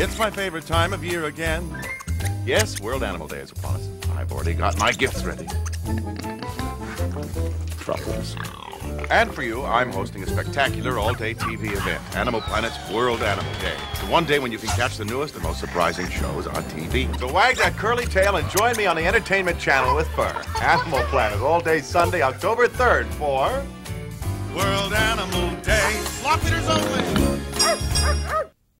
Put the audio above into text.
It's my favorite time of year again. Yes, World Animal Day is upon us. I've already got my gifts ready. Truffles. And for you, I'm hosting a spectacular all-day TV event, Animal Planet's World Animal Day. The one day when you can catch the newest and most surprising shows on TV. So wag that curly tail and join me on the Entertainment Channel with Fur. Animal Planet, all day Sunday, October 3rd for... World Animal Day. Lock only.